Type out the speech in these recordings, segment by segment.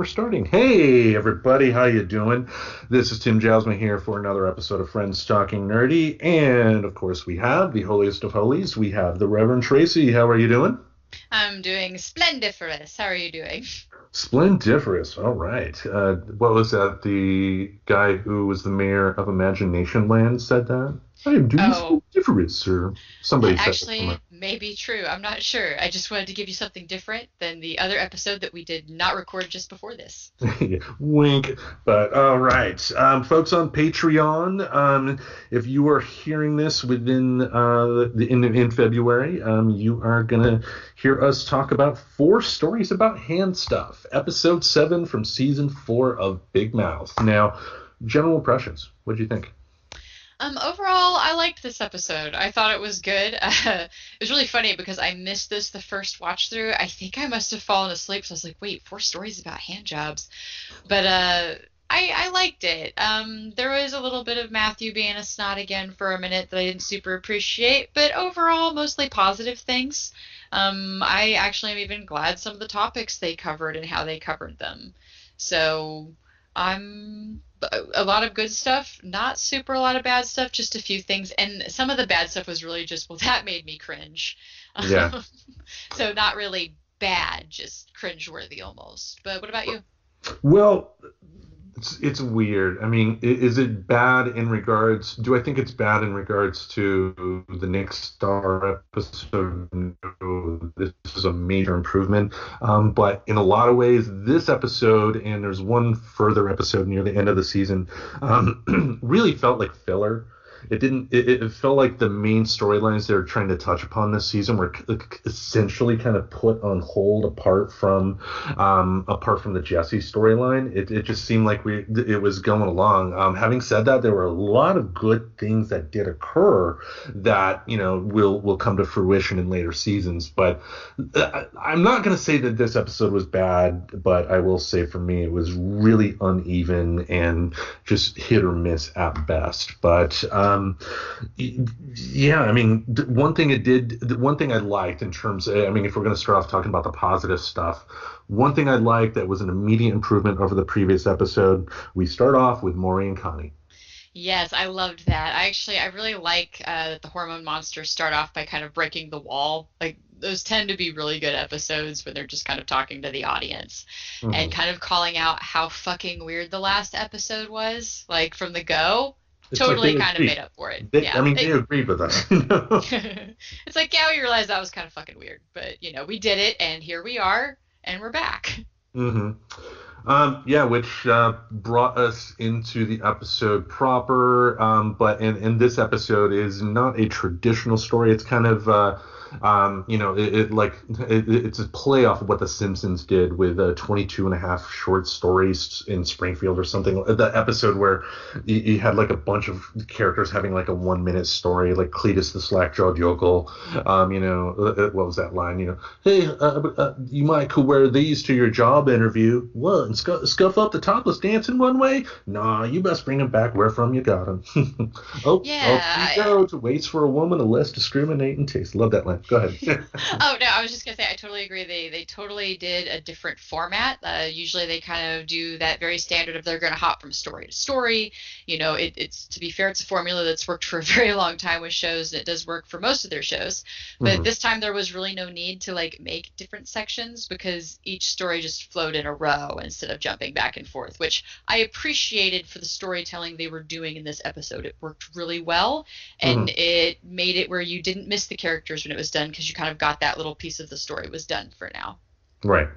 we're starting. Hey, everybody, how you doing? This is Tim Jasmine here for another episode of Friends Talking Nerdy, and of course we have the holiest of holies. We have the Reverend Tracy. How are you doing? I'm doing splendiferous. How are you doing? Splendiferous. All right. Uh, what was that? The guy who was the mayor of Imagination Land said that. I am doing oh, splendiferous, or somebody actually may be true. I'm not sure. I just wanted to give you something different than the other episode that we did not record just before this. Wink. But all right, um, folks on Patreon, um, if you are hearing this within uh, the in, in February, um, you are gonna hear us talk about four stories about hand stuff. Episode seven from season four of Big Mouth. Now, general impressions. What do you think? Um, overall, I liked this episode. I thought it was good. Uh, it was really funny because I missed this the first watch through. I think I must have fallen asleep, so I was like, "Wait, four stories about hand jobs," but uh, I, I liked it. Um, there was a little bit of Matthew being a snot again for a minute that I didn't super appreciate, but overall, mostly positive things. Um, I actually am even glad some of the topics they covered and how they covered them. So I'm a lot of good stuff, not super a lot of bad stuff, just a few things. And some of the bad stuff was really just, well, that made me cringe. Yeah. so not really bad, just cringe-worthy almost. But what about you? Well, it's it's weird. I mean, is it bad in regards? Do I think it's bad in regards to the Nick Starr episode? This is a major improvement. Um, but in a lot of ways, this episode and there's one further episode near the end of the season um, really felt like filler it didn't it, it felt like the main storylines they were trying to touch upon this season were essentially kind of put on hold apart from um, apart from the Jesse storyline. It, it just seemed like we it was going along. Um, having said that there were a lot of good things that did occur that you know will will come to fruition in later seasons but uh, I'm not going to say that this episode was bad but I will say for me it was really uneven and just hit or miss at best. But um, um, yeah, I mean, one thing it did, one thing I liked in terms, of, I mean, if we're going to start off talking about the positive stuff, one thing I liked that was an immediate improvement over the previous episode, we start off with Maury and Connie. Yes, I loved that. I actually, I really like uh, that the hormone monsters start off by kind of breaking the wall. Like those tend to be really good episodes where they're just kind of talking to the audience mm-hmm. and kind of calling out how fucking weird the last episode was, like from the go. It's totally like kind of made up for it. They, yeah. I mean, they, they agreed with us. it's like, yeah, we realized that was kind of fucking weird, but you know, we did it, and here we are, and we're back. Mm-hmm. Um, yeah, which uh, brought us into the episode proper. Um, but and, and this episode is not a traditional story. It's kind of uh, um, you know, it, it like it, it's a play off of what The Simpsons did with uh, 22 and a half short stories in Springfield or something. The episode where you, you had like a bunch of characters having like a one minute story, like Cletus the slack jawed yokel. Um, you know, uh, uh, what was that line? You know, hey, uh, uh, you might could wear these to your job interview. What? And scuff, scuff up the topless dancing one way? Nah, you best bring them back where from you got them. oh, yeah, you go to waits for a woman, a less discriminating taste. Love that line. Go ahead. oh no, I was just gonna say I totally agree. They they totally did a different format. Uh, usually they kind of do that very standard of they're gonna hop from story to story. You know, it, it's to be fair, it's a formula that's worked for a very long time with shows. And it does work for most of their shows, but mm-hmm. this time there was really no need to like make different sections because each story just flowed in a row instead of jumping back and forth, which I appreciated for the storytelling they were doing in this episode. It worked really well, and mm-hmm. it made it where you didn't miss the characters when it was done because you kind of got that little piece of the story was done for now. Right.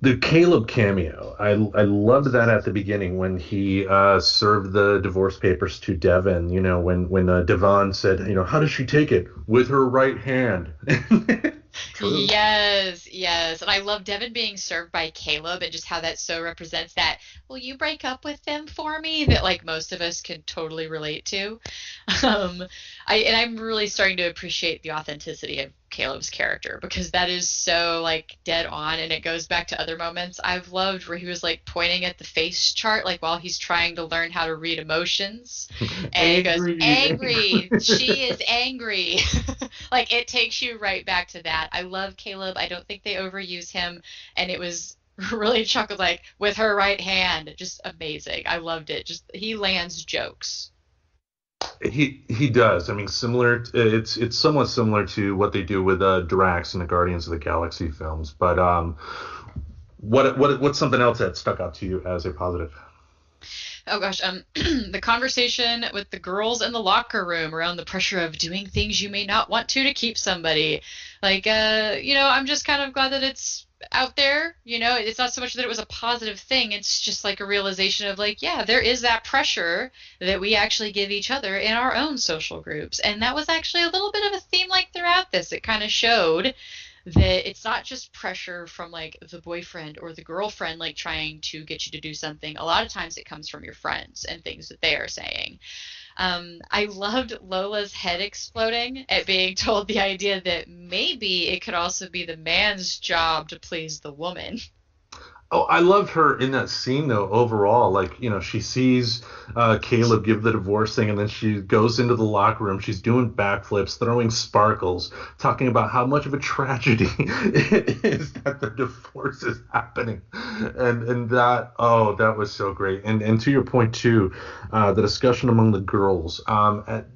The Caleb cameo, I, I loved that at the beginning when he uh, served the divorce papers to Devon. You know, when when uh, Devon said, you know, how does she take it with her right hand? Yes, yes. And I love Devon being served by Caleb and just how that so represents that, will you break up with them for me? That like most of us can totally relate to. Um I and I'm really starting to appreciate the authenticity of Caleb's character because that is so like dead on and it goes back to other moments I've loved where he was like pointing at the face chart like while he's trying to learn how to read emotions and angry. he goes angry she is angry like it takes you right back to that I love Caleb I don't think they overuse him and it was really chuckled like with her right hand. Just amazing. I loved it. Just he lands jokes. He he does. I mean, similar. It's it's somewhat similar to what they do with uh, Drax in the Guardians of the Galaxy films. But um, what what what's something else that stuck out to you as a positive? oh gosh, um, the conversation with the girls in the locker room around the pressure of doing things you may not want to to keep somebody. Like, uh, you know, I'm just kind of glad that it's out there. You know, it's not so much that it was a positive thing. It's just like a realization of like, yeah, there is that pressure that we actually give each other in our own social groups, and that was actually a little bit of a theme like throughout this. It kind of showed that it's not just pressure from like the boyfriend or the girlfriend like trying to get you to do something. A lot of times it comes from your friends and things that they are saying. Um, I loved Lola's head exploding at being told the idea that maybe it could also be the man's job to please the woman. Oh, I loved her in that scene though. Overall, like you know, she sees uh, Caleb give the divorce thing, and then she goes into the locker room. She's doing backflips, throwing sparkles, talking about how much of a tragedy it is that the divorce is happening, and and that oh, that was so great. And and to your point too, uh, the discussion among the girls. Um, at,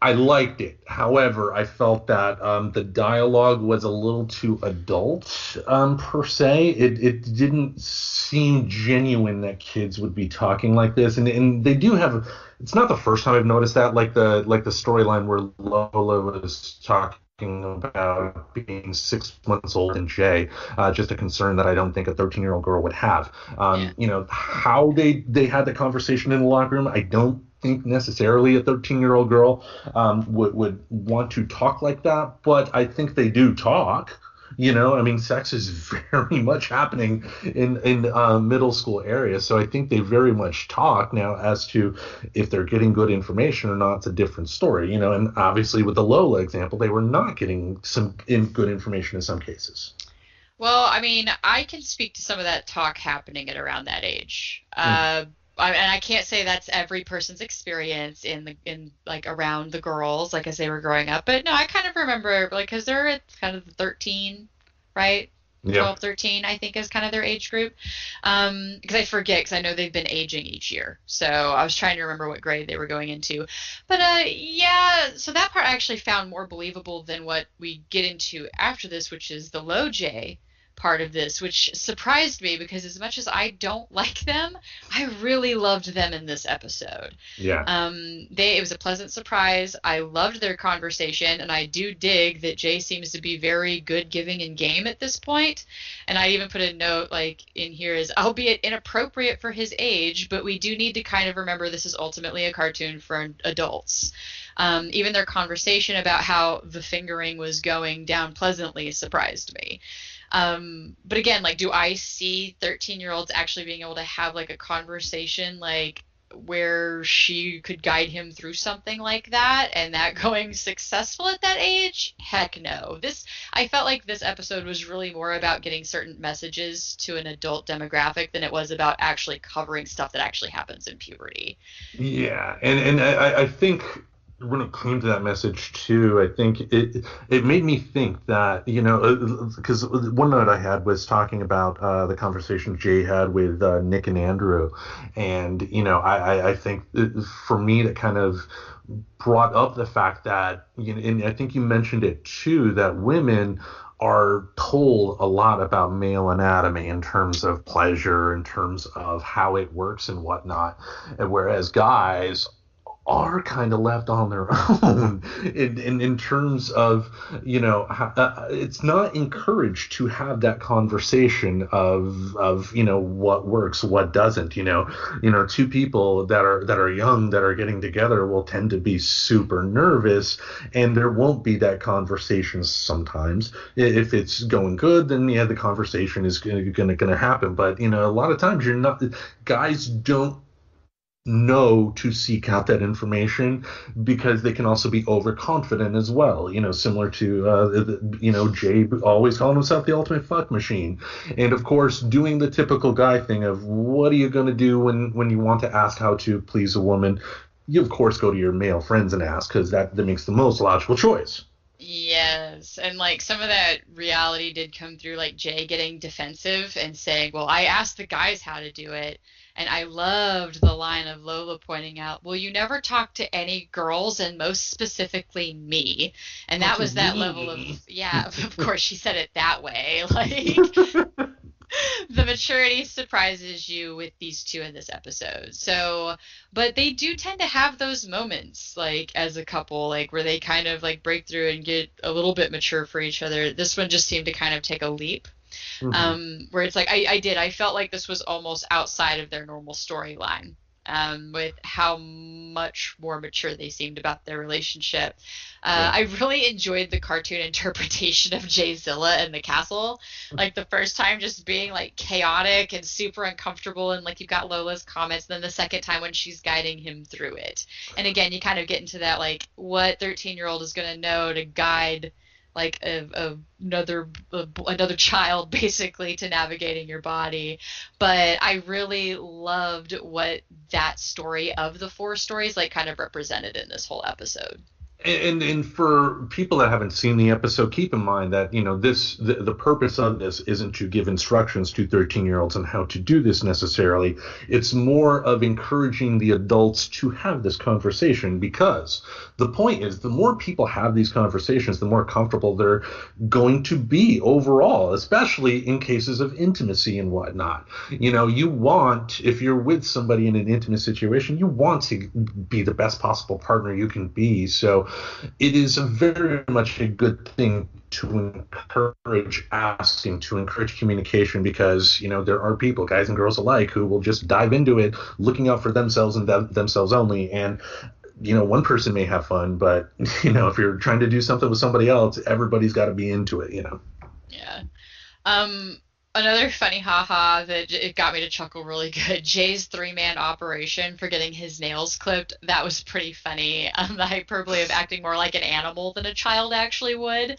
I liked it. However, I felt that um, the dialogue was a little too adult um, per se. It, it didn't seem genuine that kids would be talking like this, and, and they do have. It's not the first time I've noticed that. Like the like the storyline where Lola was talking about being six months old and Jay, uh, just a concern that I don't think a 13 year old girl would have. Um, yeah. You know how they they had the conversation in the locker room. I don't think necessarily a 13 year old girl um, would would want to talk like that, but I think they do talk. You know, I mean, sex is very much happening in in uh, middle school area, so I think they very much talk now. As to if they're getting good information or not, it's a different story. You know, and obviously with the Lola example, they were not getting some in good information in some cases. Well, I mean, I can speak to some of that talk happening at around that age. Mm. Uh, I, and I can't say that's every person's experience in the in like around the girls like as they were growing up, but no, I kind of remember like because they're at kind of the 13, right? Yeah. 12, 13, I think is kind of their age group. Um, because I forget because I know they've been aging each year, so I was trying to remember what grade they were going into. But uh, yeah, so that part I actually found more believable than what we get into after this, which is the low J part of this, which surprised me because as much as I don't like them, I really loved them in this episode. Yeah. Um, they it was a pleasant surprise. I loved their conversation, and I do dig that Jay seems to be very good giving in game at this point. And I even put a note like in here is albeit inappropriate for his age, but we do need to kind of remember this is ultimately a cartoon for adults. Um, even their conversation about how the fingering was going down pleasantly surprised me. Um, but again, like, do I see 13 year olds actually being able to have like a conversation like where she could guide him through something like that and that going successful at that age? Heck no. This I felt like this episode was really more about getting certain messages to an adult demographic than it was about actually covering stuff that actually happens in puberty. Yeah, and and I, I think when it came to that message too, I think it it made me think that you know because uh, one note I had was talking about uh, the conversation Jay had with uh, Nick and Andrew, and you know I I think for me that kind of brought up the fact that you know, and I think you mentioned it too that women are told a lot about male anatomy in terms of pleasure, in terms of how it works and whatnot, and whereas guys are kind of left on their own in, in, in terms of you know uh, it's not encouraged to have that conversation of of you know what works what doesn't you know. You know two people that are that are young that are getting together will tend to be super nervous and there won't be that conversation sometimes. If it's going good then yeah the conversation is going to going to happen. But you know a lot of times you're not guys don't know to seek out that information because they can also be overconfident as well. You know, similar to uh, you know Jay always calling himself the ultimate fuck machine, and of course doing the typical guy thing of what are you going to do when when you want to ask how to please a woman. You of course go to your male friends and ask because that that makes the most logical choice. Yes, and like some of that reality did come through, like Jay getting defensive and saying, "Well, I asked the guys how to do it." And I loved the line of Lola pointing out, "Well, you never talk to any girls, and most specifically me." And that was that level of yeah. Of course, she said it that way, like the maturity surprises you with these two in this episode. So, but they do tend to have those moments, like as a couple, like where they kind of like break through and get a little bit mature for each other. This one just seemed to kind of take a leap. Mm-hmm. Um, where it's like I, I did, I felt like this was almost outside of their normal storyline um, with how much more mature they seemed about their relationship. Uh, I really enjoyed the cartoon interpretation of Jay Zilla and the castle. Like the first time, just being like chaotic and super uncomfortable, and like you've got Lola's comments. Then the second time when she's guiding him through it, and again, you kind of get into that like what 13 year old is going to know to guide like a, a, another a, another child basically to navigating your body. But i really loved what that story of the four stories like kind of represented in this whole episode and and for people that haven't seen the episode keep in mind that you know this the, the purpose of this isn't to give instructions to 13 year olds on how to do this necessarily. It's more of encouraging the adults to have this conversation because the point is the more people have these conversations the more comfortable they're going to be overall especially in cases of intimacy and whatnot. You know you want if you're with somebody in an intimate situation you want to be the best possible partner you can be. So it is very much a good thing to encourage asking, to encourage communication, because you know there are people, guys and girls alike, who will just dive into it, looking out for themselves and them, themselves only, and you know one person may have fun, but you know if you're trying to do something with somebody else, everybody's got to be into it, you know. Yeah. Um, another funny haha that it got me to chuckle really good. Jay's three man operation for getting his nails clipped. That was pretty funny. Um, the hyperbole of acting more like an animal than a child actually would.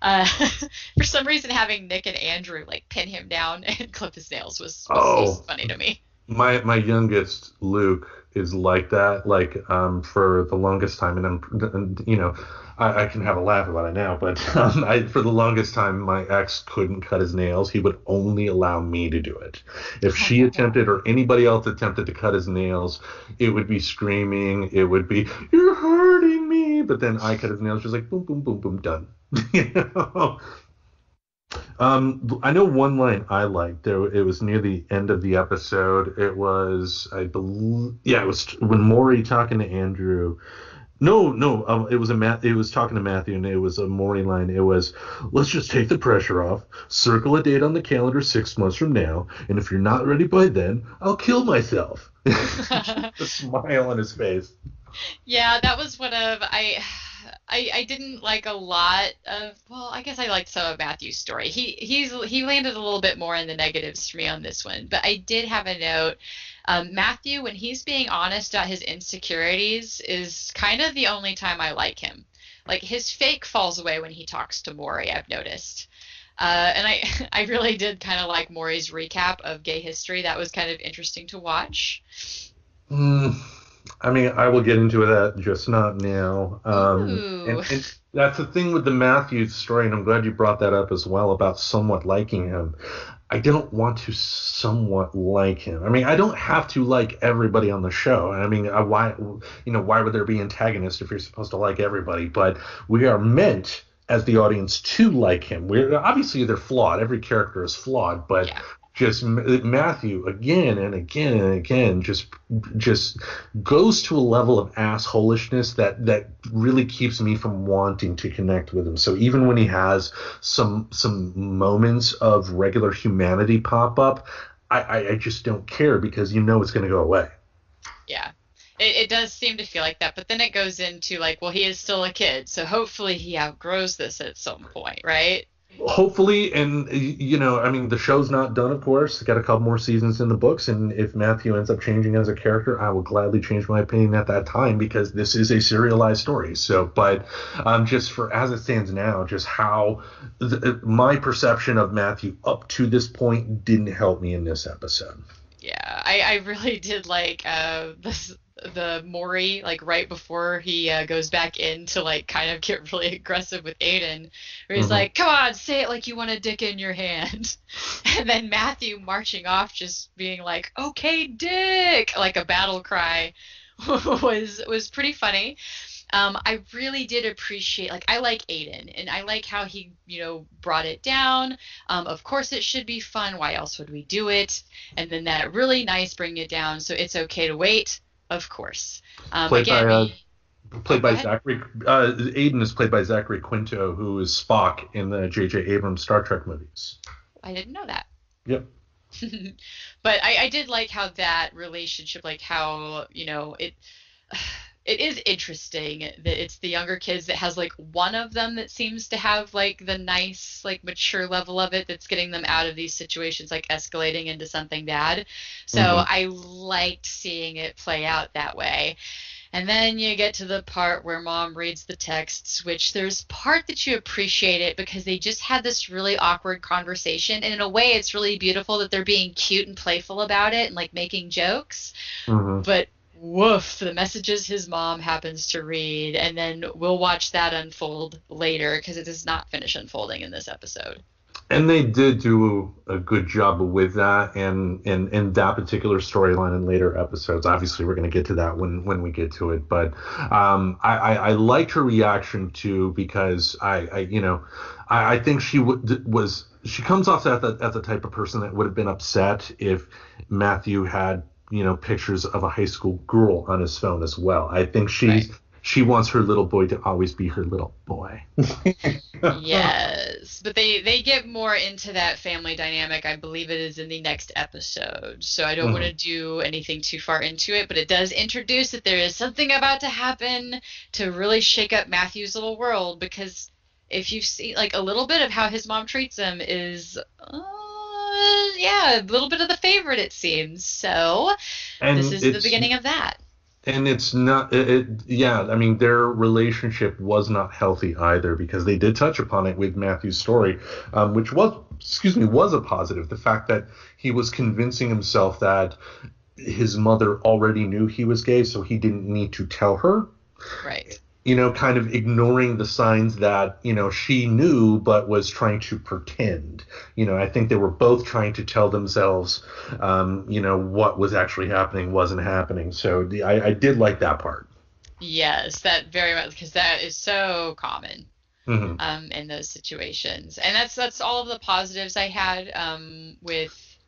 Uh, for some reason, having Nick and Andrew like pin him down and clip his nails was, was oh, funny to me. My my youngest Luke is like that. Like um, for the longest time, and I'm you know I, I, can have a laugh about it now, but um, I, for the longest time, my ex couldn't cut his nails. He would only allow me to do it. If she attempted or anybody else attempted to cut his nails, it would be screaming. It would be, "You're hurting me!" But then I cut his nails. She's like, "Boom, boom, boom, boom, done." you know. Um, I know one line I liked. There, it was near the end of the episode. It was, I believe, yeah, it was when Maury talking to Andrew no, no, um, it was a Matt. It was talking to Matthew, and it was a morning line. It was, let's just take the pressure off. Circle a date on the calendar six months from now, and if you're not ready by then, I'll kill myself. a smile on his face. Yeah, that was one of I. I, I didn't like a lot of well I guess I liked some of Matthew's story. He he's he landed a little bit more in the negatives for me on this one, but I did have a note um, Matthew, when he's being honest about his insecurities, is kind of the only time I like him. Like his fake falls away when he talks to Maury. I've noticed. Uh, and I, I really did kind of like Maury's recap of gay history. That was kind of interesting to watch. Mm, I mean, I will get into that, just not now. Um, and, and, that's the thing with the Matthews story, and I'm glad you brought that up as well about somewhat liking him. I don't want to somewhat like him. I mean, I don't have to like everybody on the show. I mean, uh, why, you know, why would there be antagonists if you're supposed to like everybody? But we are meant as the audience to like him. We're obviously they're flawed. Every character is flawed, but yeah just Matthew again and again and again just just goes to a level of assholishness that that really keeps me from wanting to connect with him. So even when he has some some moments of regular humanity pop up, I, I, I just don't care because you know it's going to go away. Yeah. It, it, does seem to feel like that, but then it goes into like, well, he is still a kid, so hopefully he outgrows this at some point, right? Hopefully and you know i mean the show's not done of course. Got a couple more seasons in the books and if matthew ends up changing as a character i will gladly change my opinion at that time because this is a serialized story. So but um, just for as it stands now just how the, my perception of matthew up to this point didn't help me in this episode. Yeah i, I really did like uh, this the Maury like right before he uh, goes back in to like kind of get really aggressive with Aiden, where he's Mhm. like, "Come on, say it like you want a dick in your hand," and then Matthew marching off, just being like, "Okay, dick," like a battle cry, was was pretty funny. Um, I really did appreciate, like, I like Aiden, and I like how he, you know, brought it down. Um, of course, it should be fun. Why else would we do it? And then that really nice bringing it down, so it's okay to wait. Of course. Um, Played by, uh, Played by Zachary. Uh, Aiden is played by Zachary Quinto, who is Spock in the J.J. Abrams Star Trek movies. I didn't know that. Yep. but I, I did like how that relationship, like how you know it. It is interesting that it's the younger kids that has like one of them that seems to have like the nice like mature level of it that's getting them out of these situations like escalating into something bad. So Mhm. I liked seeing it play out that way. And then you get to the part where mom reads the texts, which there's part that you appreciate it because they just had this really awkward conversation. And in a way, it's really beautiful that they're being cute and playful about it and like making jokes. hmm But woof, the messages his mom happens to read. And then we'll watch that unfold later because it does not finish unfolding in this episode. And they did do a good job with that, and and and that particular storyline in later episodes. Obviously, we're going to get to that when when we get to it. But um, I, I I liked her reaction too because I, I you know I, I think she w- was she comes off as the as the type of person that would have been upset if Matthew had you know pictures of a high school girl on his phone as well. I think she's. Right. She wants her little boy to always be her little boy. yes, but they they get more into that family dynamic. I believe it is in the next episode, so I don't Mhm. want to do anything too far into it. But it does introduce that there is something about to happen to really shake up Matthew's little world. Because if you see like a little bit of how his mom treats him is. Uh, yeah, a little bit of the favorite it seems. So And this is the beginning of that. and it's not it, it yeah i mean their relationship was not healthy either because they did touch upon it with matthew's story um, which was excuse me was a positive the fact that he was convincing himself that his mother already knew he was gay so he didn't need to tell her Right. You know kind of ignoring the signs that you know she knew but was trying to pretend you know i think they were both trying to tell themselves um, you know what was actually happening wasn't happening so the, I, I did like that part Yes, that very much because that is so common. hmm um, in those situations. And that's that's all of the positives I had um, with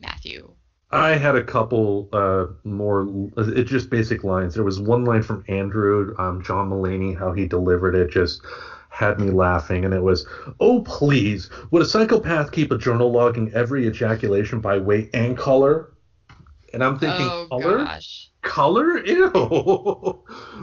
Matthew. I had a couple uh, more, it's just basic lines. There was one line from Andrew, um, John Mulaney, how he delivered it just had me laughing. And it was, oh, please, would a psychopath keep a journal logging every ejaculation by weight and color? And I'm thinking, oh color? gosh. Color? Ew.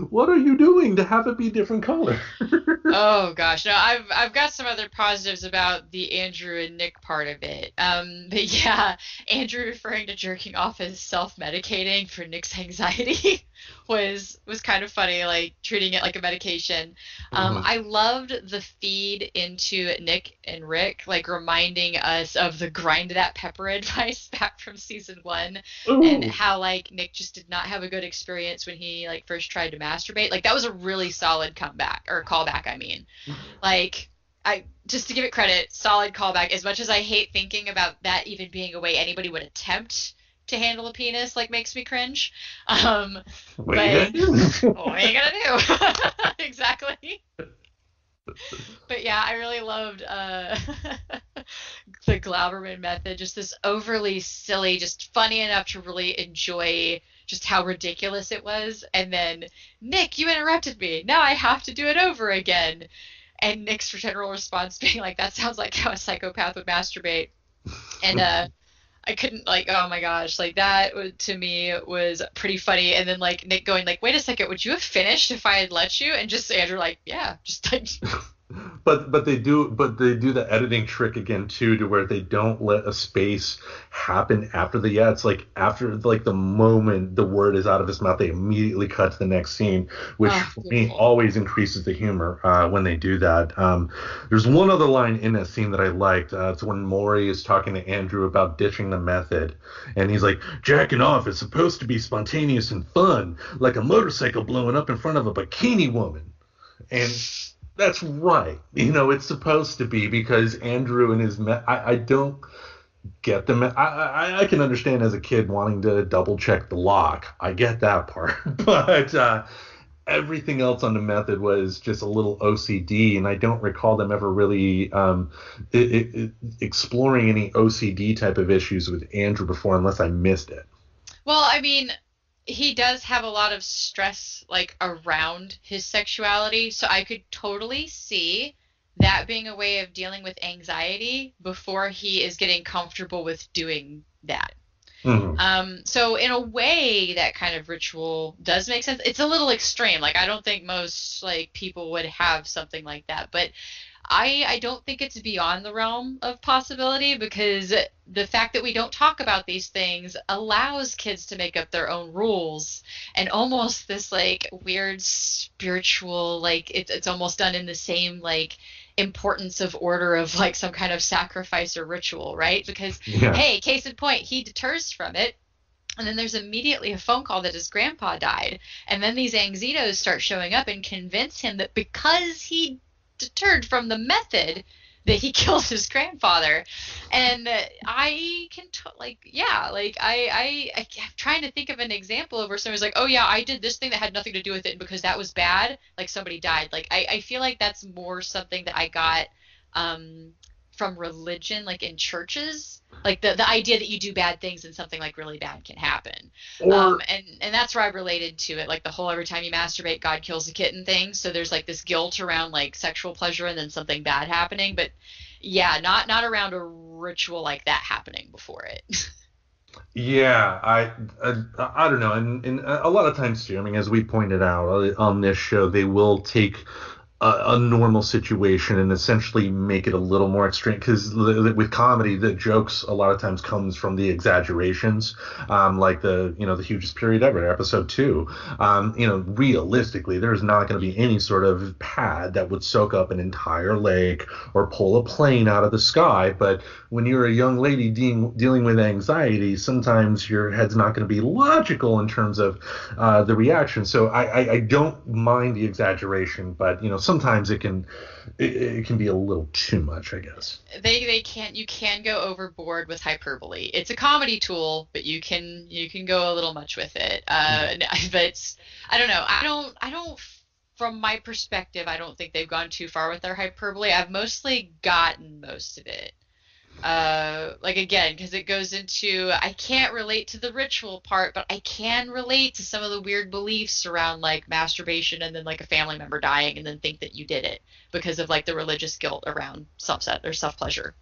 what are you doing to have it be different color? Oh gosh. No, I've I've got some other positives about the Andrew and Nick part of it. Um, but yeah, Andrew referring to jerking off as self-medicating for Nick's anxiety was was kind of funny, like treating it like a medication. Um, Mhm. I loved the feed into Nick and Rick, like reminding us of the grind that pepper advice back from season one, and how like Nick just did not have a good experience when he like first tried to masturbate. Like that was a really solid comeback or callback. I mean, like I just to give it credit, solid callback. As much as I hate thinking about that even being a way anybody would attempt to handle a penis, like makes me cringe. Um, What are you what are you gonna do? exactly. But yeah, I really loved uh, the Glouberman method. Just this overly silly, just funny enough to really enjoy just how ridiculous it was. And then Nick, you interrupted me. Now I have to do it over again. And Nick's general response being like, "That sounds like how a psychopath would masturbate." And uh, I couldn't like, oh my gosh, like that to me was pretty funny. And then like Nick going like, "Wait a second, would you have finished if I had let you?" And just Andrew like, "Yeah, just like." but but they do but they do the editing trick again too to where they don't let a space happen after the yeah it's like after like the moment the word is out of his mouth they immediately cut to the next scene which oh, for me always increases the humor uh, when they do that. Um, there's one other line in that scene that i liked uh, it's when maury is talking to andrew about ditching the method and he's like jacking off is supposed to be spontaneous and fun like a motorcycle blowing up in front of a bikini woman. And that's right. You know, it's supposed to be because Andrew and his me- I, I don't get them. I, I, I can understand as a kid wanting to double check the lock. I get that part, but uh, everything else on the method was just a little OCD, and I don't recall them ever really um, exploring any OCD type of issues with Andrew before, unless I missed it. Well, I mean, he does have a lot of stress like around his sexuality so i could totally see that being a way of dealing with anxiety before he is getting comfortable with doing that. Mm-hmm. um, so in a way that kind of ritual does make sense. It's a little extreme. Like i don't think most like people would have something like that but I I don't think it's beyond the realm of possibility because the fact that we don't talk about these things allows kids to make up their own rules and almost this like weird spiritual like it's it's almost done in the same like importance of order of like some kind of sacrifice or ritual, right? Because yeah. hey, case in point, he deters from it and then there's immediately a phone call that his grandpa died. And then these Anxitos start showing up and convince him that because he deterred from the method that he kills his grandfather. And i can t- like yeah like I, I i am trying to think of an example of where somebody's like oh yeah i did this thing that had nothing to do with it because that was bad like somebody died. Like i, I feel like that's more something that i got um from religion like in churches like the the idea that you do bad things and something like really bad can happen. Or, um, and and that's where i related to it like the whole every time you masturbate god kills a kitten thing. So there's like this guilt around like sexual pleasure and then something bad happening. But yeah not not around a ritual like that happening before it. Yeah i I, I don't know. And, and a lot of times too i mean as we pointed out uh, on this show they will take a, a, normal situation and essentially make it a little more extreme because with comedy the jokes a lot of times comes from the exaggerations um, like the you know the hugest period ever episode two. Um, you know realistically there's not going to be any sort of pad that would soak up an entire lake or pull a plane out of the sky but when you're a young lady de- dealing with anxiety sometimes your head's not going to be logical in terms of uh, the reaction. So I, I, I don't mind the exaggeration but you know some sometimes it can it, it, can be a little too much, I guess. They they can't you can go overboard with hyperbole. It's a comedy tool, but you can you can go a little much with it. Uh, mm-hmm. but I don't know. I don't I don't from my perspective, I don't think they've gone too far with their hyperbole. I've mostly gotten most of it uh like again because it goes into i can't relate to the ritual part but i can relate to some of the weird beliefs around like masturbation and then like a family member dying and then think that you did it because of like the religious guilt around self or self pleasure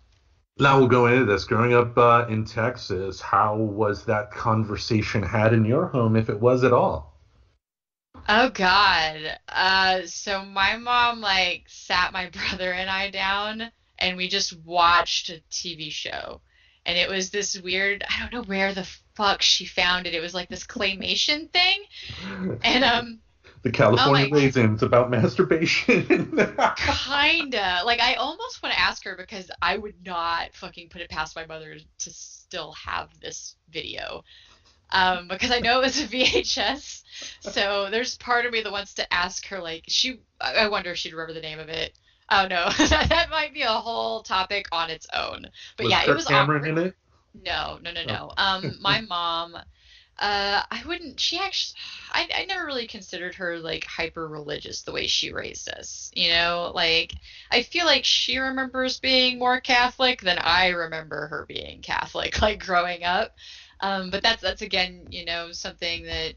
now we'll go into this. Growing up uh, in texas how was that conversation had in your home if it was at all? Oh god. Uh so my mom like sat my brother and i down and we just watched a TV show. And it was this weird, I don't know where the fuck she found it. It was like this claymation thing. And um the California oh raisins about masturbation. Kinda. Like I almost want to ask her because I would not fucking put it past my mother to still have this video. Um, because I know it was a VHS. So there's part of me that wants to ask her like she I wonder if she'd remember the name of it. Oh no, that might be a whole topic on its own. But was yeah, Kirk it was Cameron awkward. in it. No, no, no, no. Oh. Um, my mom, uh, I wouldn't. She actually, I, I never really considered her like hyper religious the way she raised us. You know, like I feel like she remembers being more Catholic than I remember her being Catholic, like growing up. Um, but that's that's again, you know, something that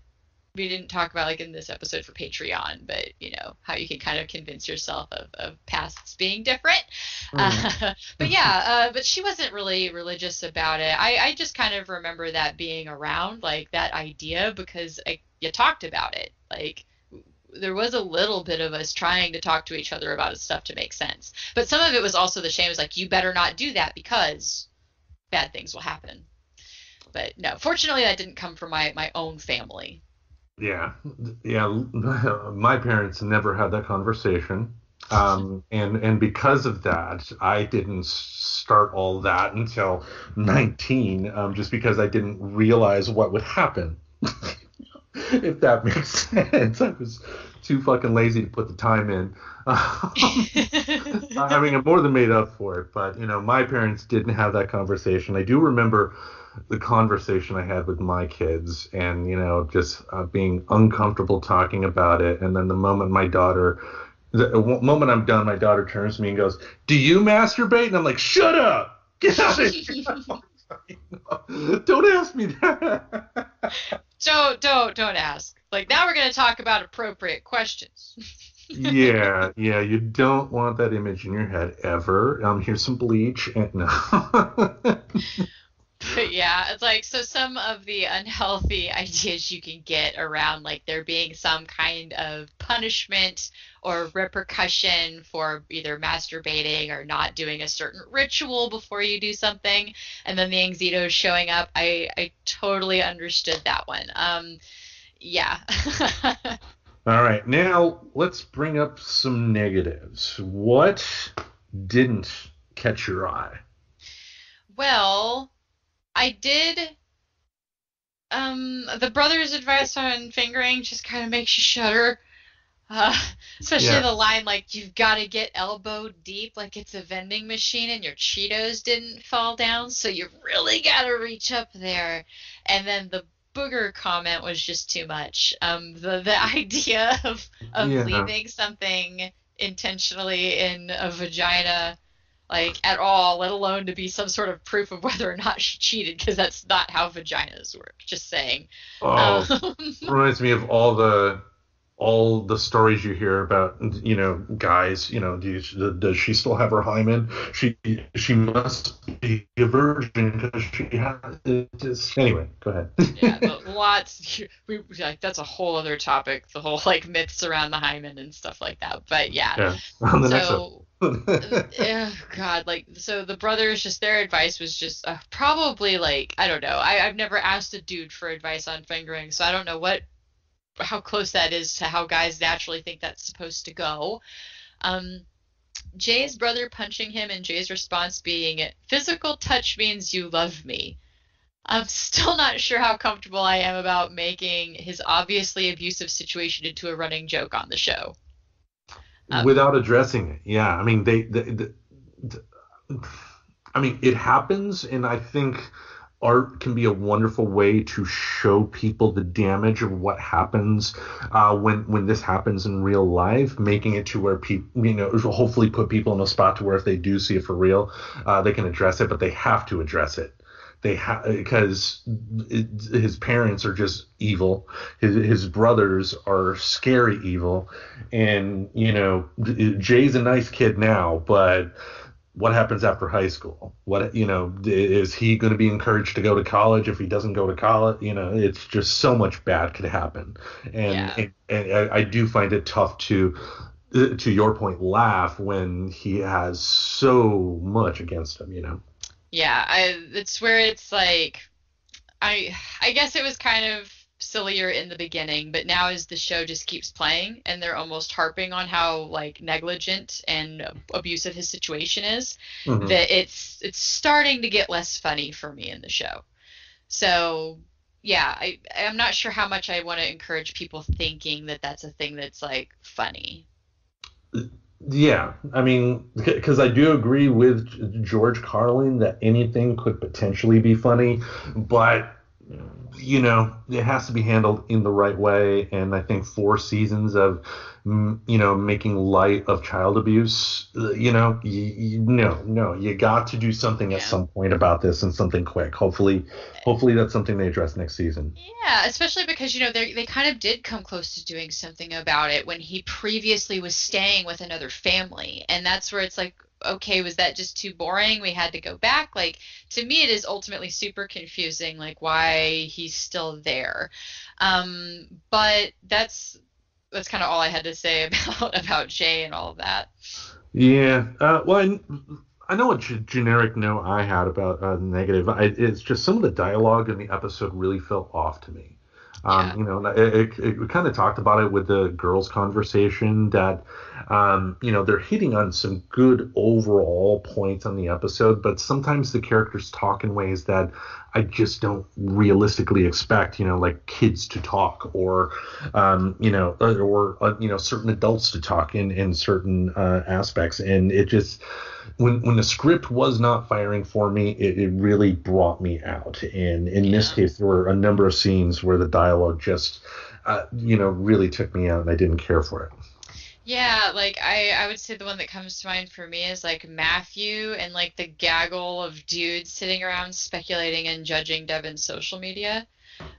we didn't talk about like in this episode for Patreon, but you know how you can kind of convince yourself of, of pasts being different. Mm. Uh, but yeah, uh, but she wasn't really religious about it. I, I just kind of remember that being around, like that idea, because I, you talked about it. Like there was a little bit of us trying to talk to each other about stuff to make sense. But some of it was also the shame was like you better not do that because bad things will happen. But no, fortunately that didn't come from my my own family. Yeah, yeah. My parents never had that conversation, um, and and because of that, I didn't start all that until 19, um, just because I didn't realize what would happen. if that makes sense, I was too fucking lazy to put the time in. I mean, I'm more than made up for it, but you know, my parents didn't have that conversation. I do remember the conversation I had with my kids, and you know, just uh, being uncomfortable talking about it. And then the moment my daughter, the moment I'm done, my daughter turns to me and goes, "Do you masturbate?" And I'm like, "Shut up! Get out of here!" don't ask me that. don't don't don't ask. Like now we're gonna talk about appropriate questions. yeah, yeah, you don't want that image in your head ever. Um, here's some bleach and no. But yeah, it's like so some of the unhealthy ideas you can get around like there being some kind of punishment or repercussion for either masturbating or not doing a certain ritual before you do something, and then the Anxitos showing up. I I totally understood that one. Um, yeah. All right, now let's bring up some negatives. What didn't catch your eye? Well, I did. Um, the brother's advice on fingering just kind of makes you shudder. Uh, especially yeah. the line like you've got to get elbow deep like it's a vending machine and your cheetos didn't fall down so you really got to reach up there and then the booger comment was just too much um the the idea of of yeah. leaving something intentionally in a vagina like at all, let alone to be some sort of proof of whether or not she cheated, because that's not how vaginas work. Just saying. Oh, um, reminds me of all the all the stories you hear about you know guys you know do you, does she still have her hymen? She she must be a virgin because she has just anyway go ahead. Yeah lots we like that's a whole other topic the whole like myths around the hymen and stuff like that but yeah, yeah. on the so, next oh god like so the brothers just their advice was just uh, probably like i don't know I, i've never asked a dude for advice on fingering so i don't know what how close that is to how guys naturally think that's supposed to go. Um, Jay's brother punching him and Jay's response being, physical touch means you love me. I'm still not sure how comfortable I am about making his obviously abusive situation into a running joke on the show. Um, Without addressing it, yeah. I mean, they, they, they, I mean, it happens, and I think art can be a wonderful way to show people the damage of what happens uh, when when this happens in real life, making it to where people, you know, hopefully put people in a spot to where if they do see it for real, uh, they can address it, but they have to address it. They have because his parents are just evil. His his brothers are scary evil, and you know, Jay's a nice kid now, but what happens after high school? What you know is he going to be encouraged to go to college if he doesn't go to college? You know, it's just so much bad could happen, and yeah. and, and I, I, do find it tough to uh, to your point laugh when he has so much against him. You know. Yeah, I, it's where it's like, I I guess it was kind of sillier in the beginning, but now as the show just keeps playing and they're almost harping on how like negligent and abusive his situation is, mm-hmm. that it's it's starting to get less funny for me in the show. So yeah, I I'm not sure how much I want to encourage people thinking that that's a thing that's like funny. Yeah, I mean, because I do agree with George Carlin that anything could potentially be funny, but you know, it has to be handled in the right way. And I think four seasons of, you know, making light of child abuse, uh, you know, you, you, no, no, you got to do something yeah. at some point about this and something quick. Hopefully, hopefully that's something they address next season. Yeah, especially because you know they they kind of did come close to doing something about it when he previously was staying with another family, and that's where it's like, okay, was that just too boring? We had to go back. Like to me, it is ultimately super confusing, like why he's still there. Um, but that's that's kind of all I had to say about about Jay and all of that. Yeah. Uh, well, I, I know a g- generic note I had about uh, negative. I, it's just some of the dialogue in the episode really felt off to me. Um, yeah. You know, it, it, it, we kind of talked about it with the girls' conversation that, um, you know, they're hitting on some good overall points on the episode, but sometimes the characters talk in ways that I just don't realistically expect, you know, like kids to talk or, um, you know, or, uh, you know, certain adults to talk in in certain uh, aspects, and it just when when the script was not firing for me, it, it really brought me out. And in yeah. this case, there were a number of scenes where the dialogue just, uh, you know, really took me out, and I didn't care for it. Yeah, like I, I would say the one that comes to mind for me is like Matthew and like the gaggle of dudes sitting around speculating and judging Devin's social media.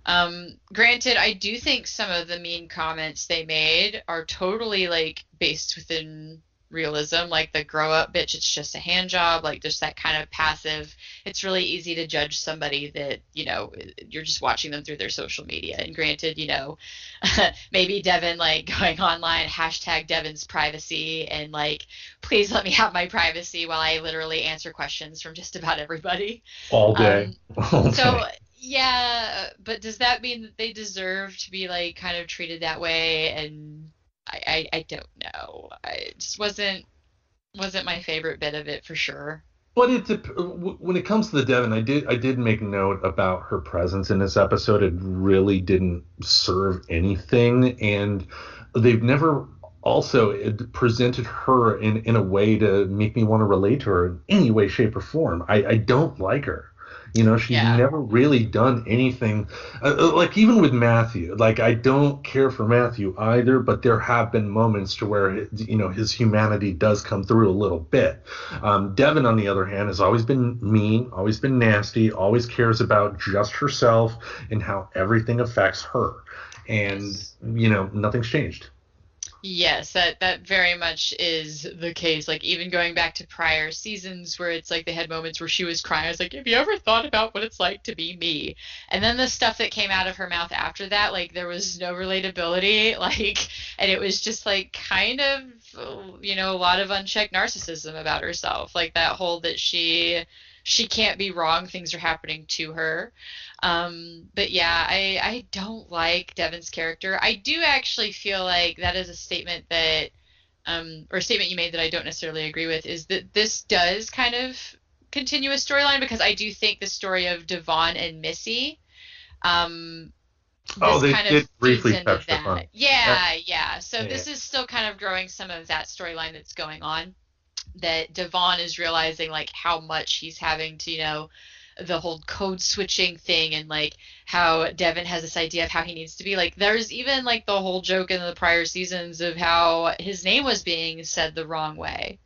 Um, granted, I do think some of the mean comments they made are totally like based within realism, like the grow up bitch, it's just a hand job, like just that kind of passive. It's really easy to judge somebody that, you know, you're just watching them through their social media. And granted, you know, maybe Devin like going online, hashtag Devin's privacy, and like, please let me have my privacy while I literally answer questions from just about everybody. All day. Um, All day. So, yeah, but does that mean that they deserve to be like kind of treated that way and I, I, I don't know. I, it just wasn't wasn't my favorite bit of it for sure. But it when it comes to the Devon, I did I did make note about her presence in this episode. It really didn't serve anything, and they've never also eh, presented her in in a way to make me want to relate to her in any way, shape, or form. I, I don't like her. You know, she's yeah. never really done anything. Uh, uh, like even with Matthew, like I don't care for Matthew either, but there have been moments to where you know his humanity does come through a little bit. Um, Devin, on the other hand, has always been mean, always been nasty, always cares about just herself and how everything affects her, and you know nothing's changed. Yes, that that very much is the case. Like even going back to prior seasons where it's like they had moments where she was crying. I was like, have you ever thought about what it's like to be me? And then the stuff that came out of her mouth after that, like there was no relatability, like, and it was just like kind of, you know, a lot of unchecked narcissism about herself, like that whole that she she can't be wrong. Things are happening to her. Um, but yeah, I, I don't like Devin's character. I do actually feel like that is a statement that, um, or a statement you made that I don't necessarily agree with, is that this does kind of continue a storyline because I do think the story of Devon and Missy, um, oh, they kind did briefly touch that. Yeah, yeah. So yeah. this is still kind of growing some of that storyline that's going on. That Devon is realizing like how much he's having to, you know, the whole code switching thing and like how Devin has this idea of how he needs to be. Like there's even like the whole joke in the prior seasons of how his name was being said the wrong way.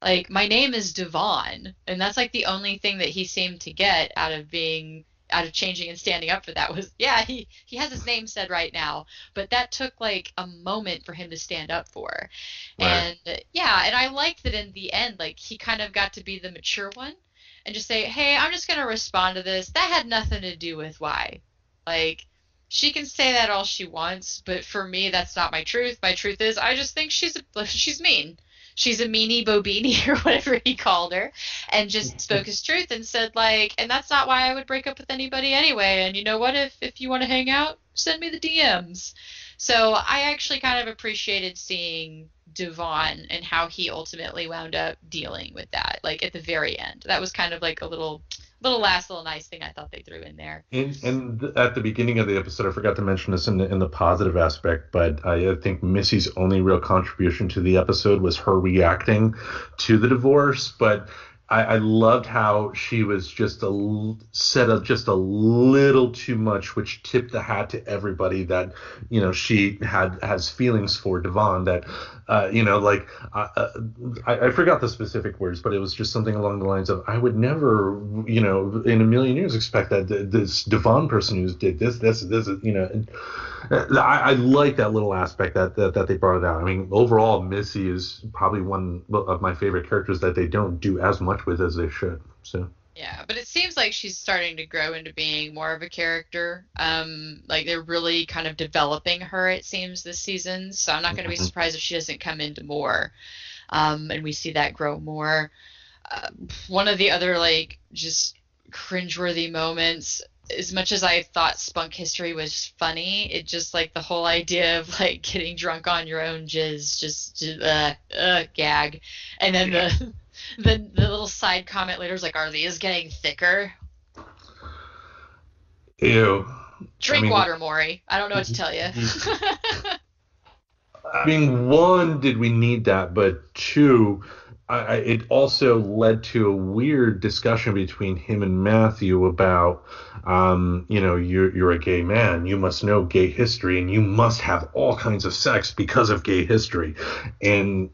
Like my name is Devon, and that's like the only thing that he seemed to get out of being out of changing and standing up for that was yeah he he has his name said right now but that took like a moment for him to stand up for right. and uh, yeah and i liked that in the end like he kind of got to be the mature one and just say, hey, I'm just going to respond to this. That had nothing to do with why. Like, she can say that all she wants, but for me, that's not my truth. My truth is, I just think she's a, she's mean. She's a meanie bobini or whatever he called her, and just mm-hmm. spoke his truth and said like, and that's not why I would break up with anybody anyway. And you know what? If if you want to hang out, send me the DMs. So I actually kind of appreciated seeing Devon and how he ultimately wound up dealing with that, like at the very end. That was kind of like a little little last little nice thing I thought they threw in there. And, and at the beginning of the episode, I forgot to mention this in the, in the positive aspect, but I, think Missy's only real contribution to the episode was her reacting to the divorce. But I, I loved how she was just a said a, just a little too much, which tipped the hat to everybody that you know she had has feelings for Devon. That uh, you know, like uh, uh, I, I forgot the specific words, but it was just something along the lines of I would never, you know, in a million years expect that this Devon person who did this, this, this, you know. I, I, like that little aspect that, that that they brought out. I mean, overall, Missy is probably one of my favorite characters that they don't do as much with as they should. So. Yeah, but it seems like she's starting to grow into being more of a character. Um, like they're really kind of developing her. It seems this season, so I'm not going to be Mhm. surprised if she doesn't come into more, um, and we see that grow more. Uh, one of the other like just cringeworthy moments. As much as I thought Spunk History was funny, it just like the whole idea of like getting drunk on your own jizz, just, just uh, uh, gag, and then the the the little side comment later is like, "Are these getting thicker?" Ew. Drink I mean- water, Maury. I don't know what to tell you. I mean, one, did we need that? But two, I, I, it also led to a weird discussion between him and Matthew about, um, you know, you're you're a gay man, you must know gay history, and you must have all kinds of sex because of gay history, and.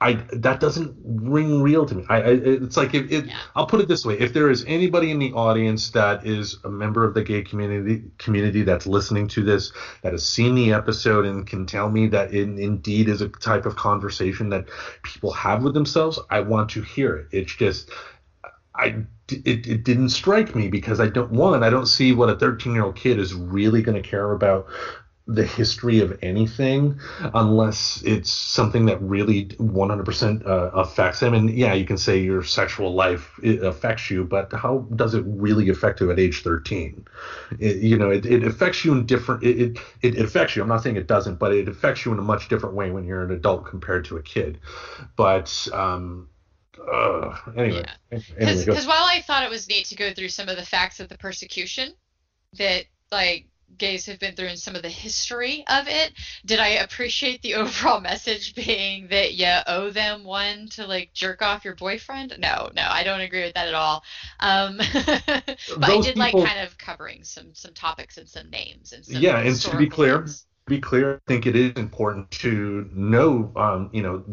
I that doesn't ring real to me. I, I it's like if it, Yeah. I'll put it this way: if there is anybody in the audience that is a member of the gay community community that's listening to this, that has seen the episode and can tell me that it indeed is a type of conversation that people have with themselves, I want to hear it. It's just I it, it didn't strike me because I don't one I don't see what a 13 year old kid is really going to care about the history of anything unless it's something that really 100% uh, affects them and yeah you can say your sexual life affects you but how does it really affect you at age 13 it, you know it, it affects you in different it, it it affects you. I'm not saying it doesn't but it affects you in a much different way when you're an adult compared to a kid. But um uh, anyway, anyway go- Because while I thought it was neat to go through some of the facts of the persecution that like gays have been through and some of the history of it, did I appreciate the overall message being that you owe them one to like jerk off your boyfriend? No, no, I don't agree with that at all. Um, but I did people- like kind of covering some some topics and some names and some Yeah, and to be clear, things. Be clear, I think it is important to know, um, you know,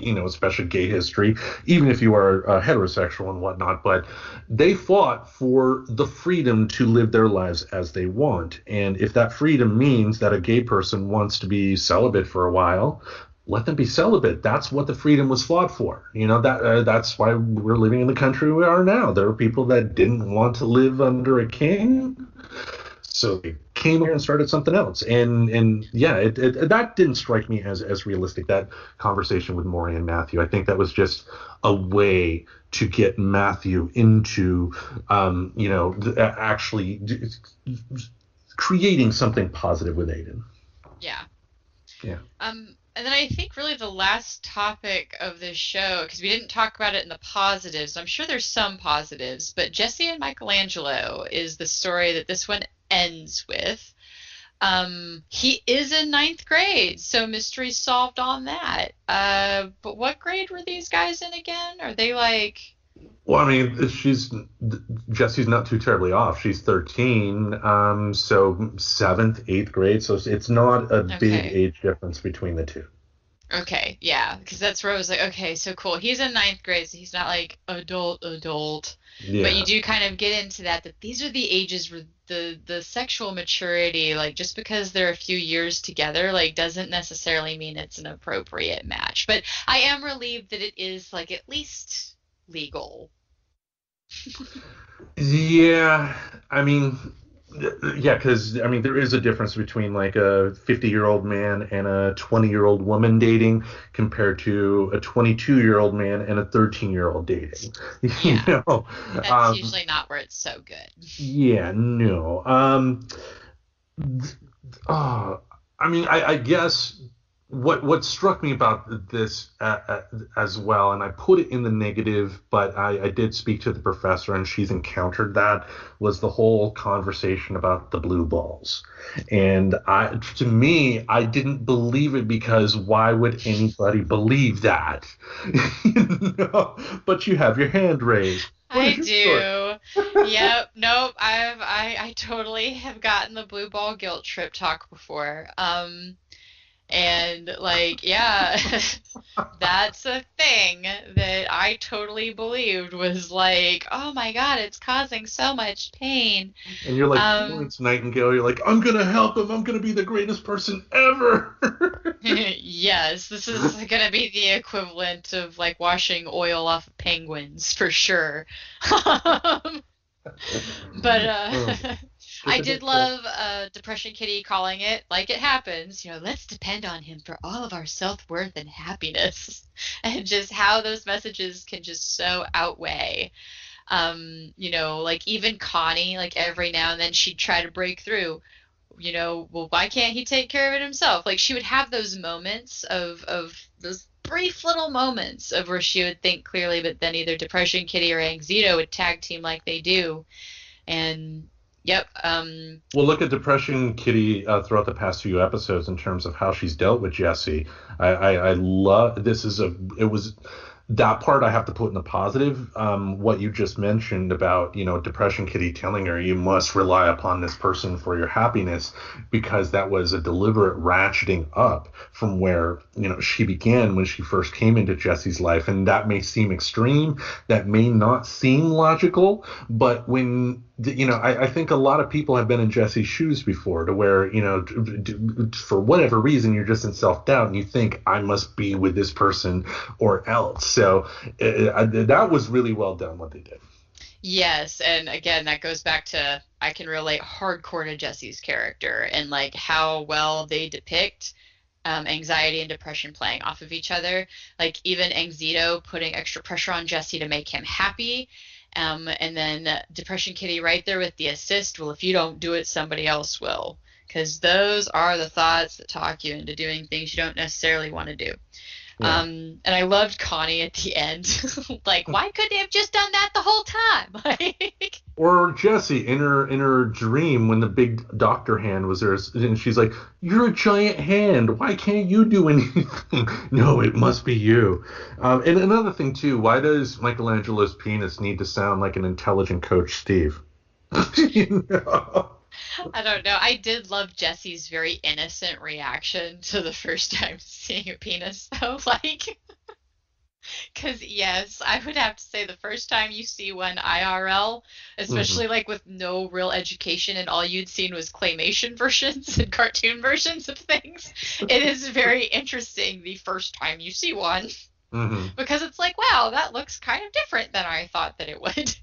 you know, especially gay history, even if you are uh, heterosexual and whatnot. But they fought for the freedom to live their lives as they want, and if that freedom means that a gay person wants to be celibate for a while. Let them be celibate. That's what the freedom was fought for. You know that uh, that's why we're living in the country we are now. There are people that didn't want to live under a king, so they came here and started something else. And and yeah, it, it, that didn't strike me as as realistic. That conversation with Maury and Matthew, I think that was just a way to get Matthew into, um, you know, actually d- creating something positive with Aiden. Yeah. Yeah. Um, and then I think really the last topic of this show, because we didn't talk about it in the positives. I'm sure there's some positives, but Jessi and Michelangelo is the story that this one ends with. Um, he is in ninth grade, so mystery solved on that. Uh, but what grade were these guys in again? Are they like? Well, I mean, she's Jessi's not too terribly off. She's 13, um, so seventh, eighth grade. So it's not a big age difference between the two. Okay, yeah, because that's where I was like, okay, so cool. He's in ninth grade, so he's not like adult, adult. Yeah. But you do kind of get into that that these are the ages where the the sexual maturity, like just because they're a few years together, like doesn't necessarily mean it's an appropriate match. But I am relieved that it is like at least legal. Yeah, I mean, yeah, because I mean, there is a difference between like a 50 year old man and a 20 year old woman dating compared to a 22 year old man and a 13 year old dating. You Yeah. know? That's Um, usually not where it's so good. Yeah, no. Um, th- uh, I mean, I, I guess what what struck me about this uh, uh, as well, and I put it in the negative, but I, I did speak to the professor, and she's encountered that was the whole conversation about the blue balls, and I to me, I didn't believe it because why would anybody believe that? you know? But you have your hand raised. What I do. yep. Nope. I've I I totally have gotten the blue ball guilt trip talk before. Um and like yeah, that's a thing that I totally believed was like, "Oh my god, it's causing so much pain." And you're like Um, Florence Nightingale. You're like, I'm gonna help him. I'm gonna be the greatest person ever. yes, this is going to be the equivalent of like washing oil off of penguins for sure. But uh, Oh. I did love uh, Depression Kitty calling it like it happens. You know, let's depend on him for all of our self worth and happiness, and just how those messages can just so outweigh. Um, you know, like even Connie, like every now and then she'd try to break through. You know, well, why can't he take care of it himself? Like she would have those moments of of those brief little moments of where she would think clearly, but then either Depression Kitty or Anxito would tag team like they do, and Yep. Um, Well, look at Depression Kitty uh, throughout the past few episodes in terms of how she's dealt with Jessi. I, I, I love this is a it was that part I have to put in the positive. Um, what you just mentioned about you know Depression Kitty telling her you must rely upon this person for your happiness because that was a deliberate ratcheting up from where you know she began when she first came into Jessi's life, and that may seem extreme, that may not seem logical, but when you know, I, I, think a lot of people have been in Jessi's shoes before, to where you know, for whatever reason, you're just in self doubt and you think I must be with this person or else. So uh, that was really well done what they did. Yes, and again, that goes back to I can relate hardcore to Jessi's character and like how well they depict um, anxiety and depression playing off of each other. Like even Anxito putting extra pressure on Jessi to make him happy um, and then Depression Kitty right there with the assist. Well, if you don't do it, somebody else will. Because those are the thoughts that talk you into doing things you don't necessarily want to do. Yeah. Um, and I loved Connie at the end. like, why couldn't they have just done that the whole time? or Jessi in her in her dream when the big doctor hand was there, and she's like, "You're a giant hand. Why can't you do anything?" no, it must be you. Um, and another thing too, why does Michelangelo's penis need to sound like an intelligent Coach Steve? you know? I don't know. I did love Jessi's very innocent reaction to the first time seeing a penis, though. Like, because yes, I would have to say the first time you see one IRL, especially mm-hmm. like with no real education and all you'd seen was claymation versions and cartoon versions of things, it is very interesting the first time you see one. Mm-hmm. Because it's like, wow, that looks kind of different than I thought that it would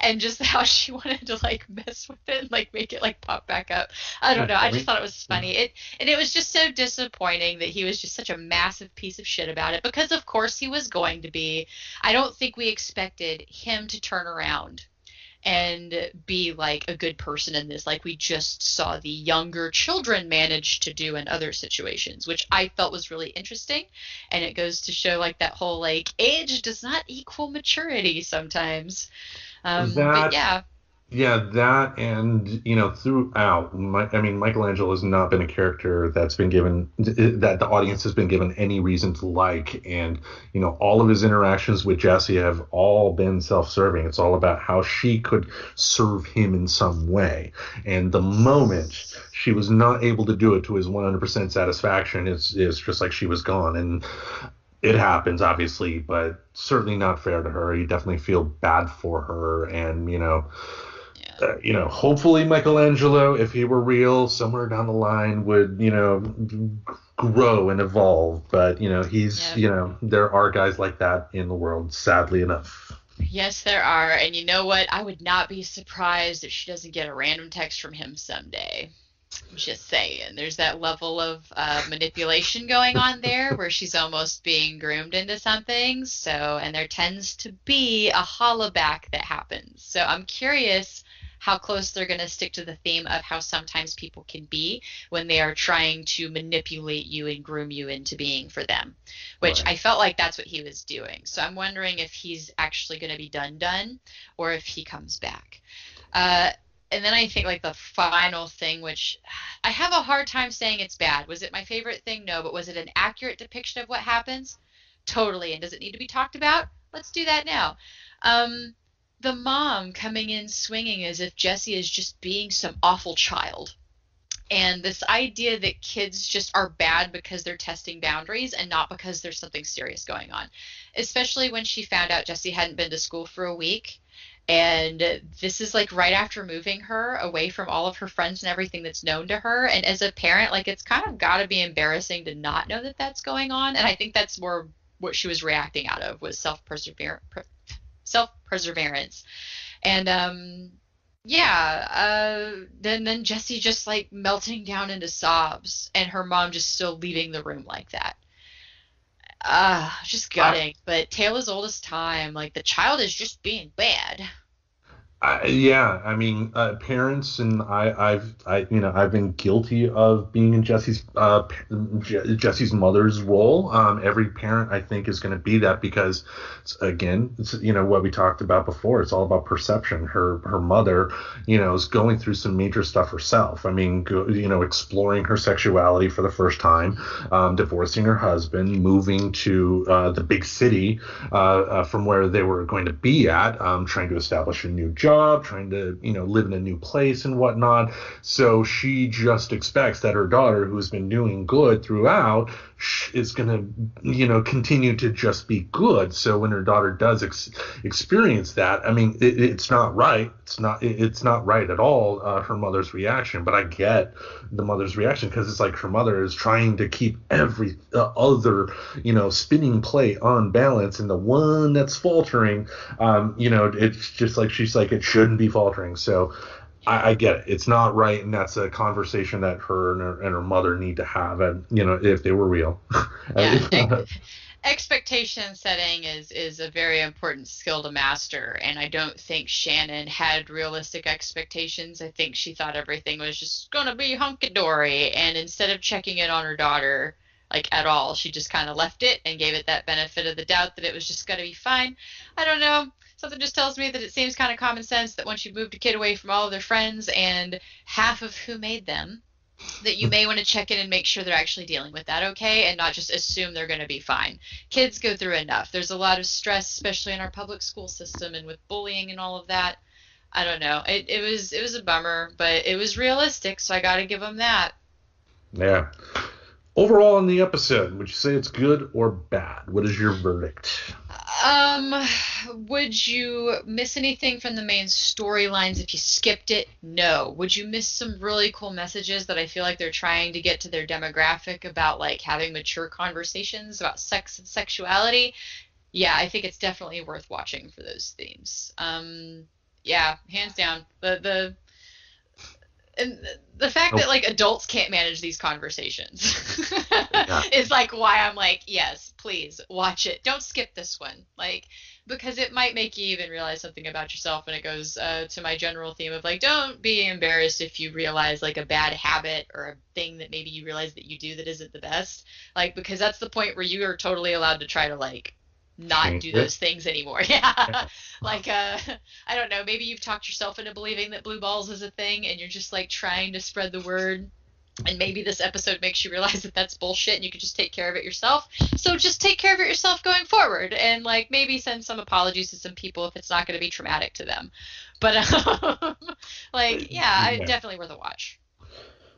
and just how she wanted to like mess with it and like make it like pop back up. I don't know. I just thought it was funny. It and it was just so disappointing that he was just such a massive piece of shit about it because of course he was going to be. I don't think we expected him to turn around and be like a good person in this like we just saw the younger children manage to do in other situations which i felt was really interesting and it goes to show like that whole like age does not equal maturity sometimes um, that, yeah. Yeah, that and you know throughout, my, I mean, Michelangelo has not been a character that's been given that the audience has been given any reason to like, and you know all of his interactions with Jessi have all been self-serving. It's all about how she could serve him in some way, and the moment she was not able to do it to his 100% satisfaction, is is just like she was gone, and it happens obviously but certainly not fair to her you definitely feel bad for her and you know. Uh, you know hopefully michelangelo if he were real somewhere down the line would you know grow and evolve but you know he's yeah. you know there are guys like that in the world sadly enough Yes, there are. And you know what? I would not be surprised if she doesn't get a random text from him someday. I'm just saying, there's that level of uh, manipulation going on there where she's almost being groomed into something. So, and there tends to be a hollowback that happens. So, I'm curious how close they're going to stick to the theme of how sometimes people can be when they are trying to manipulate you and groom you into being for them, which right. I felt like that's what he was doing. So, I'm wondering if he's actually going to be done done or if he comes back. Uh, and then I think like the final thing, which I have a hard time saying it's bad. Was it my favorite thing? No, but was it an accurate depiction of what happens? Totally. And does it need to be talked about? Let's do that now. Um, the mom coming in swinging as if Jessi is just being some awful child. And this idea that kids just are bad because they're testing boundaries and not because there's something serious going on. Especially when she found out Jessi hadn't been to school for a week And this is like right after moving her away from all of her friends and everything that's known to her. And as a parent, like it's kind of got to be embarrassing to not know that that's going on. And I think that's more what she was reacting out of was self self perseverance. And um, yeah, uh, then then Jessi just like melting down into sobs, and her mom just still leaving the room like that. Ah, uh, just gutting. I, but tale as old as time. Like the child is just being bad. I, yeah, I mean, uh, parents and I, I've, I, you know, I've been guilty of being in Jessi's, uh, Jessi's mother's role. Um, every parent, I think, is going to be that because, again, it's, you know, what we talked about before. It's all about perception. Her, her mother, you know, is going through some major stuff herself. I mean, go, you know, exploring her sexuality for the first time, um, divorcing her husband, moving to uh, the big city uh, uh, from where they were going to be at, um, trying to establish a new job job, trying to, you know, live in a new place and whatnot. So she just expects that her daughter, who's been doing good throughout, is going to, you know, continue to just be good. So when her daughter does ex- experience that, I mean, it, it's not right. It's not. It, it's not right at all. Uh, her mother's reaction, but I get the mother's reaction because it's like her mother is trying to keep every uh, other, you know, spinning plate on balance, and the one that's faltering, um, you know, it's just like she's like it shouldn't be faltering. So I, I, get it. It's not right, and that's a conversation that her and her, and her mother need to have, and you know, if they were real. Yeah, expectation setting is is a very important skill to master, and I don't think Shannon had realistic expectations. I think she thought everything was just gonna be hunky dory, and instead of checking it on her daughter like at all, she just kind of left it and gave it that benefit of the doubt that it was just gonna be fine. I don't know something just tells me that it seems kind of common sense that once you moved a kid away from all of their friends and half of who made them, that you hmm. may want to check in and make sure they're actually dealing with that okay and not just assume they're going to be fine. Kids go through enough. There's a lot of stress, especially in our public school system and with bullying and all of that. I don't know. It, it was it was a bummer, but it was realistic, so I got to give them that. Yeah. Overall, in the episode, would you say it's good or bad? What is your verdict? Um, would you miss anything from the main storylines if you skipped it? No. Would you miss some really cool messages that I feel like they're trying to get to their demographic about like having mature conversations about sex and sexuality? Yeah, I think it's definitely worth watching for those themes. Um, yeah, hands down. The the and the fact that like adults can't manage these conversations yeah. is like why I'm like, yes, please watch it. Don't skip this one. Like because it might make you even realize something about yourself and it goes uh, to my general theme of like don't be embarrassed if you realize like a bad habit or a thing that maybe you realize that you do that isn't the best like because that's the point where you are totally allowed to try to like not do those things anymore. Yeah. like uh I don't know, maybe you've talked yourself into believing that blue balls is a thing and you're just like trying to spread the word and maybe this episode makes you realize that that's bullshit and you can just take care of it yourself. So just take care of it yourself going forward and like maybe send some apologies to some people if it's not going to be traumatic to them. But um, like yeah, I, definitely worth a watch.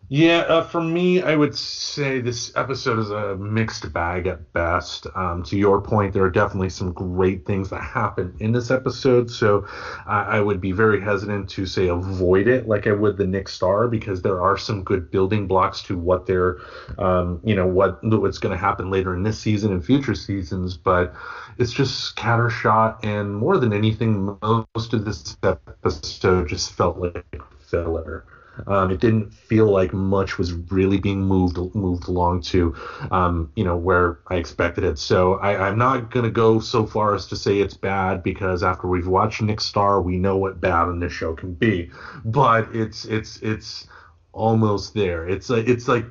Yeah, uh, for me, I would say this episode is a mixed bag at best. Um, to your point, there are definitely some great things that happen in this episode, so I, I would be very hesitant to say avoid it like I would the Nick Starr because there are some good building blocks to what they're, um, you know, what what's going to happen later in this season and future seasons. But it's just scattershot, and more than anything, most of this episode just felt like filler. Um, it didn't feel like much was really being moved moved along to, um, you know, where I expected it. So I, am not going to go so far as to say it's bad because after we've watched Nick Starr, we know what bad on this show can be. But it's it's it's almost there. It's a, it's like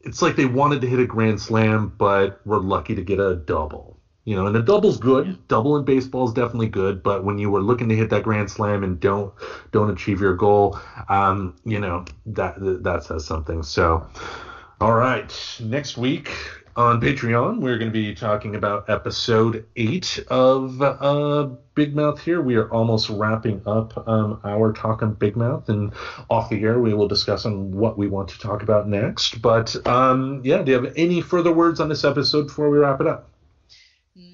it's like they wanted to hit a grand slam, but were lucky to get a double. You know, and a double's good. Yeah. Double in baseball is definitely good, but when you were looking to hit that grand slam and don't don't achieve your goal, um, you know that that says something. So, all right, next week on Patreon, we're going to be talking about episode eight of uh, Big Mouth. Here, we are almost wrapping up um, our talk on Big Mouth, and off the air, we will discuss on what we want to talk about next. But um, yeah, do you have any further words on this episode before we wrap it up?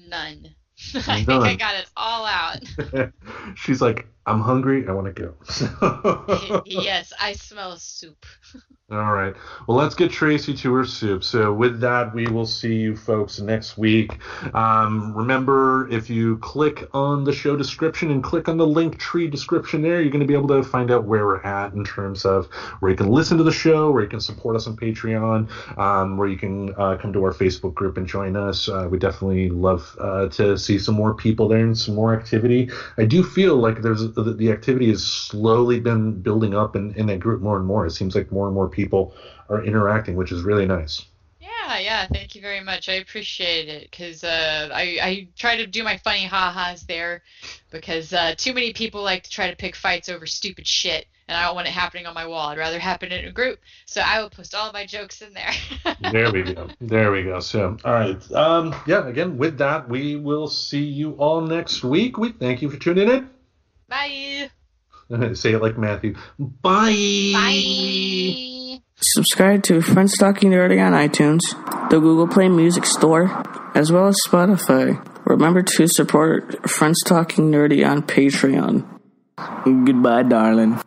None. I think I got it all out. She's like, I'm hungry. I want to go. yes, I smell soup. All right. Well, let's get Tracy to her soup. So, with that, we will see you folks next week. Um, remember, if you click on the show description and click on the link tree description there, you're going to be able to find out where we're at in terms of where you can listen to the show, where you can support us on Patreon, um, where you can uh, come to our Facebook group and join us. Uh, we definitely love uh, to see some more people there and some more activity. I do feel like there's the activity has slowly been building up in, in that group more and more. It seems like more and more people are interacting, which is really nice. Yeah, yeah. Thank you very much. I appreciate it because uh, I I try to do my funny ha-has there because uh, too many people like to try to pick fights over stupid shit, and I don't want it happening on my wall. I'd rather happen in a group. So I will post all my jokes in there. there we go. There we go. So all right. Um. Yeah. Again, with that, we will see you all next week. We thank you for tuning in. Bye. Say it like Matthew. Bye. Bye. Subscribe to Friends Talking Nerdy on iTunes, the Google Play Music Store, as well as Spotify. Remember to support Friends Talking Nerdy on Patreon. Goodbye, darling.